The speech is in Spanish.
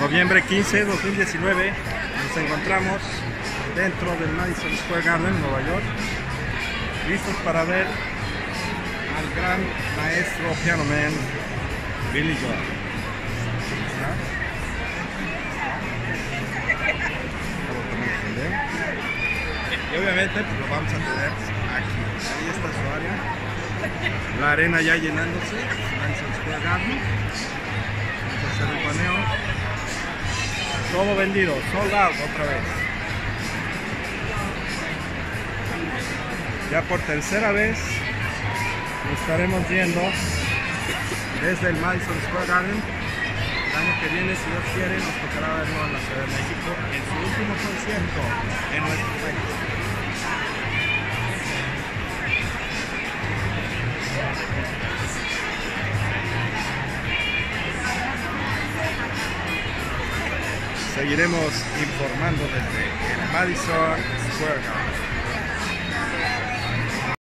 Noviembre 15, 2019. Nos encontramos dentro del Madison Square Garden, Nueva York. Listos para ver al gran maestro piano man Billy Joel. Y obviamente pues, lo vamos a tener aquí. Ahí está su área. La arena ya llenándose. Madison Square Garden. Todo vendido, sold out otra vez. Ya por tercera vez estaremos viendo desde el Madison Square Garden. El año que viene, si Dios quiere, nos tocará verlo en la Ciudad de México en su último concierto en nuestro país. Seguiremos informando desde el Madison Square.